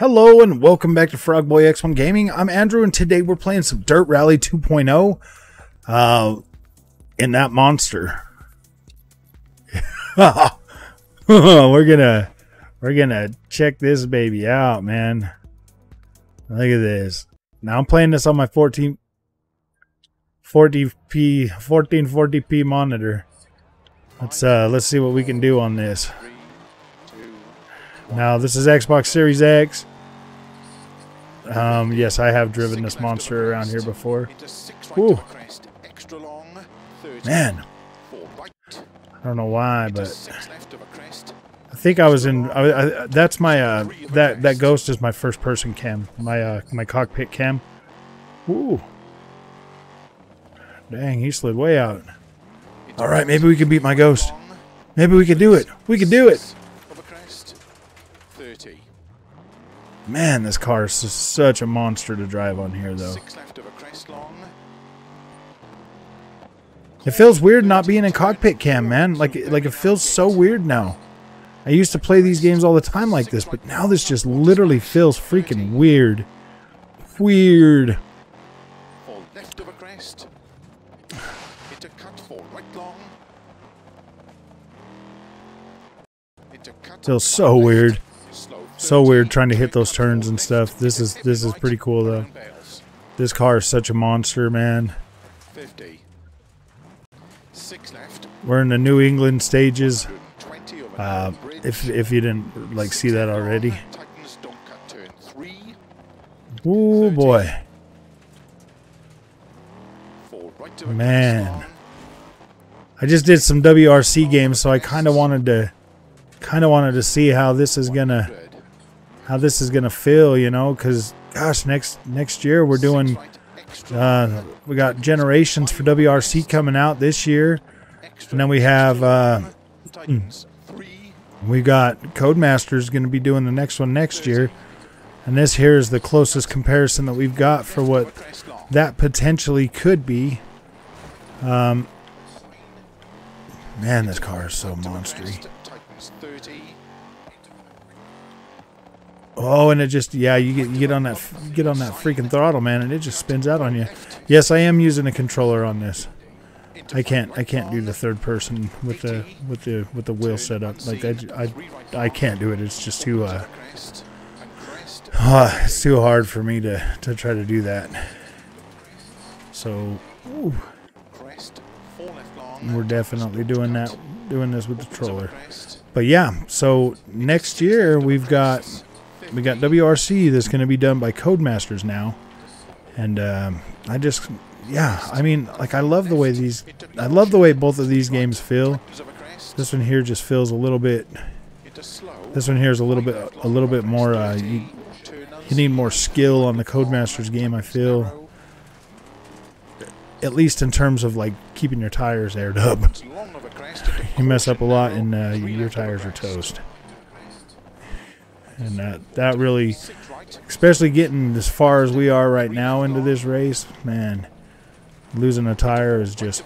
Hello and welcome back to Frogboy X1 Gaming. I'm Andrew and today we're playing some Dirt Rally 2.0 uh, in that monster. we're gonna we're gonna check this baby out, man. Look at this. Now I'm playing this on my 14 40p 1440p monitor. Let's uh let's see what we can do on this. Now, this is Xbox Series X. Um, yes, I have driven this monster around here before. Ooh. Man. I don't know why, but I think I was in. I, I, that's my uh, that that ghost is my first person cam, my uh, my cockpit cam. Ooh, dang, he slid way out. All right, maybe we can beat my ghost. Maybe we can do it. We can do it. Man, this car is such a monster to drive on here, though. It feels weird not being in cockpit cam, man. Like, like it feels so weird now. I used to play these games all the time like this, but now this just literally feels freaking weird. Weird. left of a crest. Into cut for right long. Feels so weird. So weird trying to hit those turns and stuff. This is this is pretty cool though. This car is such a monster, man. We're in the New England stages. Uh, if if you didn't like see that already. Oh boy. Man. I just did some WRC games, so I kind of wanted to kind of wanted to see how this is going to how this is gonna feel, you know, because gosh, next next year we're doing. Uh, we got generations for WRC coming out this year, and then we have uh, we got Codemasters going to be doing the next one next year, and this here is the closest comparison that we've got for what that potentially could be. Um, man, this car is so monstery. Oh, and it just yeah, you get you get on that get on that freaking throttle, man, and it just spins out on you. Yes, I am using a controller on this. I can't I can't do the third person with the with the with the wheel setup. Like I, I, I can't do it. It's just too uh, uh it's too hard for me to to try to do that. So ooh, we're definitely doing that doing this with the controller. But yeah, so next year we've got we got WRC that's going to be done by Codemasters now, and um, I just yeah, I mean like I love the way these I love the way both of these games feel. This one here just feels a little bit. This one here is a little bit a little bit more. Uh, you, you need more skill on the Codemasters game. I feel, at least in terms of like keeping your tires aired up. you mess up a lot, and uh, your tires are toast and that that really, especially getting as far as we are right now into this race, man, losing a tire is just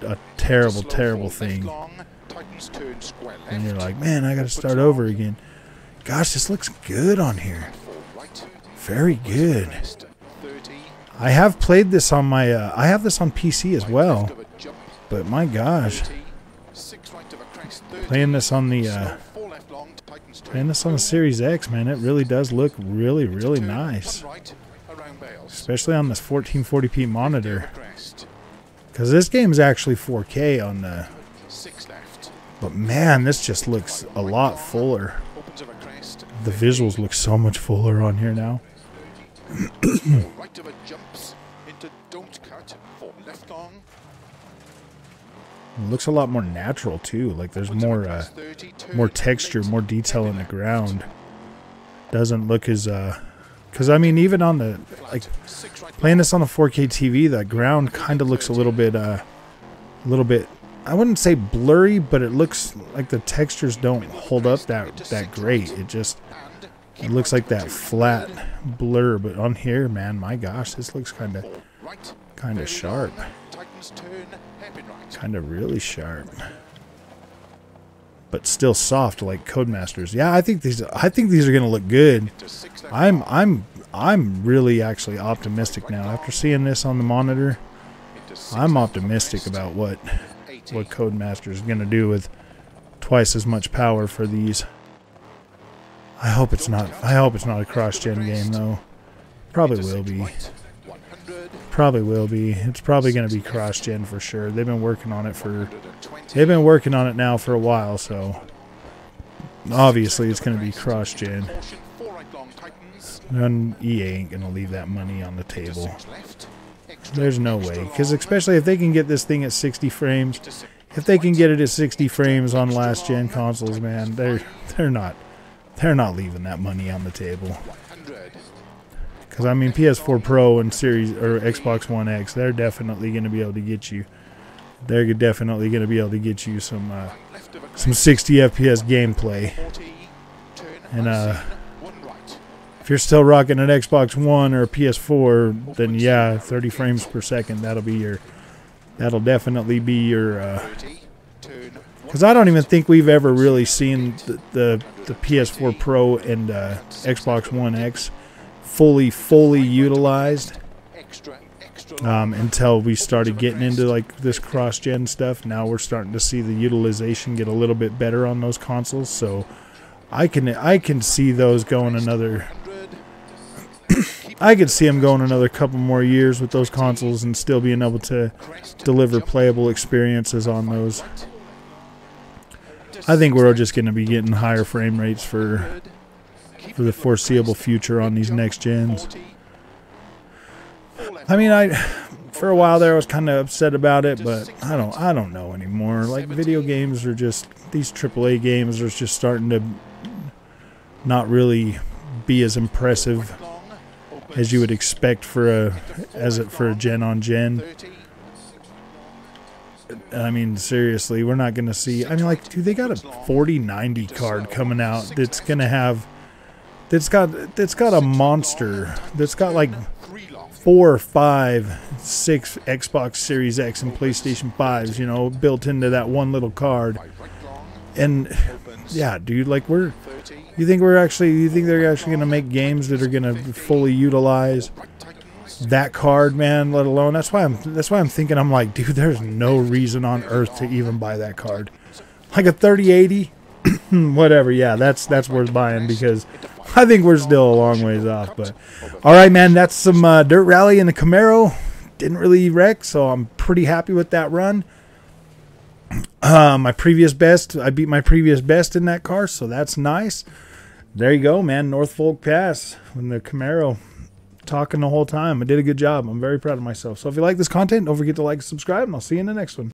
a terrible, terrible thing. And you're like, man, I got to start over again. Gosh, this looks good on here. Very good. I have played this on my, uh, I have this on PC as well. But my gosh. Playing this on the, uh, and this on the Series X, man, it really does look really, really nice. Especially on this 1440p monitor. Because this game is actually 4K on the... But man, this just looks a lot fuller. The visuals look so much fuller on here now. It looks a lot more natural too. Like there's more uh, more texture, more detail in the ground. Doesn't look as uh, because I mean even on the like playing this on the 4K TV, the ground kind of looks a little bit uh, a little bit. I wouldn't say blurry, but it looks like the textures don't hold up that that great. It just it looks like that flat blur. But on here, man, my gosh, this looks kind of kind of sharp. Kind of really sharp. but still soft like Codemasters. Yeah, I think these I think these are going to look good. I'm I'm I'm really actually optimistic now after seeing this on the monitor. I'm optimistic about what what Codemaster is going to do with twice as much power for these. I hope it's not I hope it's not a cross-gen game though. Probably will be. Probably will be. It's probably going to be cross-gen for sure. They've been working on it for they've been working on it now for a while, so obviously it's going to be cross-gen. And EA ain't going to leave that money on the table. There's no way. Because especially if they can get this thing at 60 frames, if they can get it at 60 frames on last gen consoles, man, they're they're not they're not leaving that money on the table. Because I mean, PS4 Pro and Series or Xbox One X, they're definitely going to be able to get you. They're definitely going to be able to get you some uh, some 60 FPS gameplay. And uh, if you're still rocking an Xbox One or a PS4, then yeah, 30 frames per second. That'll be your. That'll definitely be your. Because uh, I don't even think we've ever really seen the the, the PS4 Pro and uh, Xbox One X fully fully utilized um, until we started getting into like this cross-gen stuff. Now we're starting to see the utilization get a little bit better on those consoles. So I can I can see those going another I could see them going another couple more years with those consoles and still being able to deliver playable experiences on those. I think we're just going to be getting higher frame rates for for the foreseeable future on these next gens. I mean, I for a while there I was kind of upset about it, but I don't I don't know anymore. Like video games are just these AAA games are just starting to not really be as impressive as you would expect for a as it for a gen on gen. I mean, seriously, we're not going to see. I mean, like, dude, they got a 4090 card coming out that's going to have that's got that's got a monster that's got like four, five, six Xbox Series X and PlayStation 5s, you know, built into that one little card. And yeah, dude, like we're you think we're actually you think they're actually going to make games that are going to fully utilize that card, man, let alone that's why I'm that's why I'm thinking I'm like, dude, there's no reason on earth to even buy that card. Like a 3080 whatever, yeah, that's that's worth buying because I think we're still a long ways off, but all right, man, that's some uh, dirt rally in the Camaro. Didn't really wreck, so I'm pretty happy with that run. Uh, my previous best, I beat my previous best in that car, so that's nice. There you go, man. North Fork Pass in the Camaro. Talking the whole time. I did a good job. I'm very proud of myself. So if you like this content, don't forget to like and subscribe, and I'll see you in the next one.